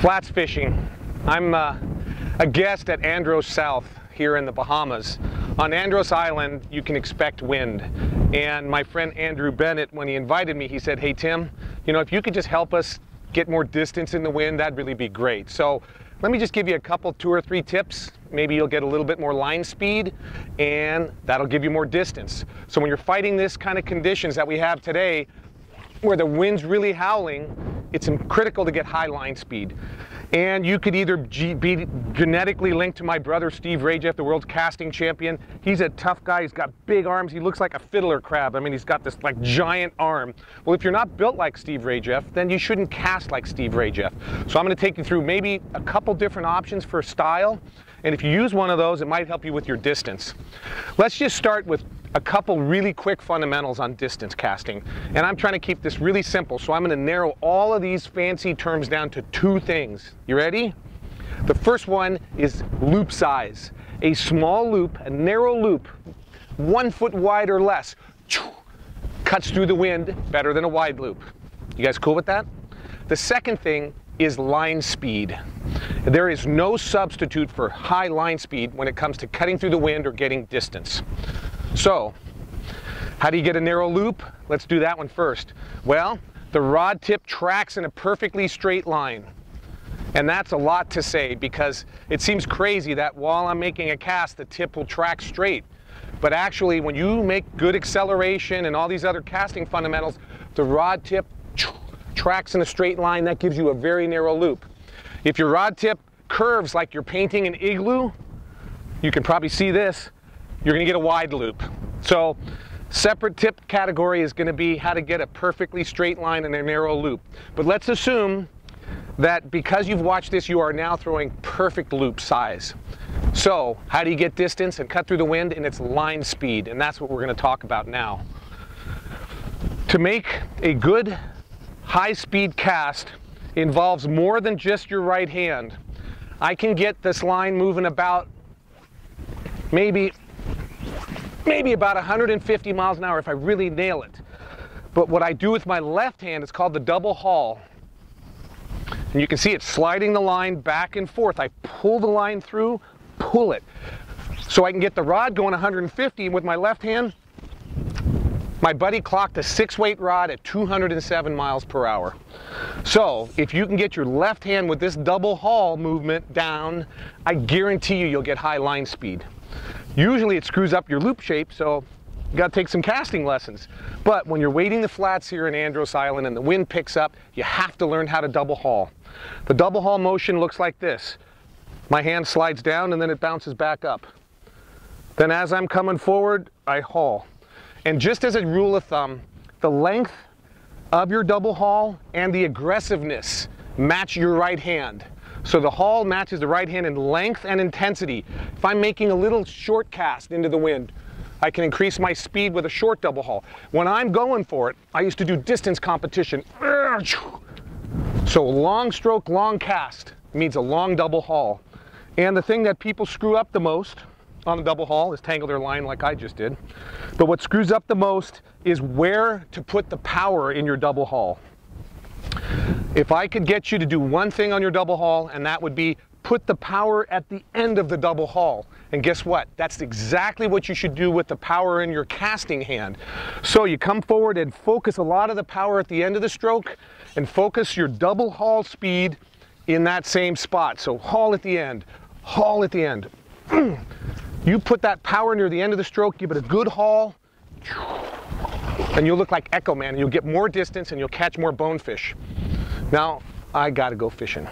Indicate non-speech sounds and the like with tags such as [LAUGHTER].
Flats fishing. I'm uh, a guest at Andros South here in the Bahamas. On Andros Island, you can expect wind. And my friend Andrew Bennett, when he invited me, he said, hey Tim, you know, if you could just help us get more distance in the wind, that'd really be great. So let me just give you a couple, two or three tips. Maybe you'll get a little bit more line speed and that'll give you more distance. So when you're fighting this kind of conditions that we have today, where the wind's really howling, it's critical to get high line speed. And you could either be genetically linked to my brother Steve Rajeff, the world's casting champion. He's a tough guy. He's got big arms. He looks like a fiddler crab. I mean, he's got this like giant arm. Well, if you're not built like Steve Rajeff, then you shouldn't cast like Steve Rajeff. So I'm going to take you through maybe a couple different options for style. And if you use one of those, it might help you with your distance. Let's just start with a couple really quick fundamentals on distance casting. And I'm trying to keep this really simple, so I'm gonna narrow all of these fancy terms down to two things. You ready? The first one is loop size. A small loop, a narrow loop, one foot wide or less, cuts through the wind better than a wide loop. You guys cool with that? The second thing is line speed. There is no substitute for high line speed when it comes to cutting through the wind or getting distance. So, how do you get a narrow loop? Let's do that one first. Well, the rod tip tracks in a perfectly straight line. And that's a lot to say because it seems crazy that while I'm making a cast, the tip will track straight. But actually, when you make good acceleration and all these other casting fundamentals, the rod tip tracks in a straight line. That gives you a very narrow loop. If your rod tip curves like you're painting an igloo, you can probably see this, you're gonna get a wide loop. So separate tip category is gonna be how to get a perfectly straight line in a narrow loop. But let's assume that because you've watched this, you are now throwing perfect loop size. So how do you get distance and cut through the wind? And it's line speed, and that's what we're gonna talk about now. To make a good high-speed cast involves more than just your right hand. I can get this line moving about maybe maybe about 150 miles an hour if I really nail it. But what I do with my left hand is called the double haul. And you can see it sliding the line back and forth. I pull the line through, pull it. So I can get the rod going 150 with my left hand. My buddy clocked a six weight rod at 207 miles per hour. So if you can get your left hand with this double haul movement down, I guarantee you you'll get high line speed. Usually it screws up your loop shape, so you gotta take some casting lessons. But when you're wading the flats here in Andros Island and the wind picks up, you have to learn how to double haul. The double haul motion looks like this. My hand slides down and then it bounces back up. Then as I'm coming forward, I haul. And just as a rule of thumb, the length of your double haul and the aggressiveness match your right hand. So the haul matches the right hand in length and intensity. If I'm making a little short cast into the wind, I can increase my speed with a short double haul. When I'm going for it, I used to do distance competition. So long stroke, long cast means a long double haul. And the thing that people screw up the most on the double haul is tangle their line like I just did. But what screws up the most is where to put the power in your double haul. If I could get you to do one thing on your double haul, and that would be put the power at the end of the double haul. And guess what? That's exactly what you should do with the power in your casting hand. So you come forward and focus a lot of the power at the end of the stroke and focus your double haul speed in that same spot. So haul at the end, haul at the end. [CLEARS THROAT] you put that power near the end of the stroke, give it a good haul, and you'll look like Echo Man. You'll get more distance and you'll catch more bonefish. Now, I gotta go fishing.